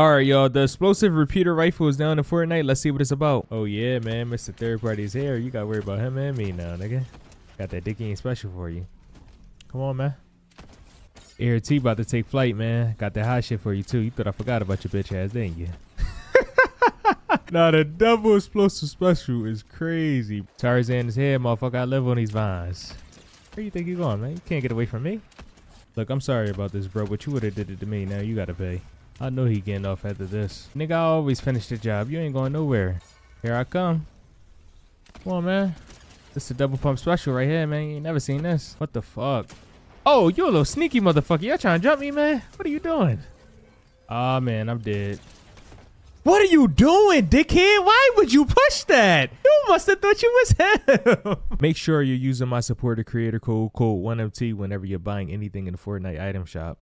All right, y'all. The explosive repeater rifle is down in Fortnite. Let's see what it's about. Oh, yeah, man. Mr. Third Party's here. You got to worry about him and me now, nigga. Got that Dickie ain't special for you. Come on, man. Air T about to take flight, man. Got that hot shit for you, too. You thought I forgot about your bitch ass, didn't you? now, the double explosive special is crazy. Tarzan is here, motherfucker. I live on these vines. Where you think you going, man? You can't get away from me. Look, I'm sorry about this, bro, but you would have did it to me. Now you gotta pay. I know he getting off after this. Nigga, I always finish the job. You ain't going nowhere. Here I come. Come on, man. This is a double pump special right here, man. You ain't never seen this. What the fuck? Oh, you a little sneaky motherfucker. Y'all trying to jump me, man? What are you doing? Ah, oh, man, I'm dead. What are you doing, dickhead? Why would you push that? You must have thought you was him. Make sure you're using my supporter creator code, code 1MT, whenever you're buying anything in the Fortnite item shop.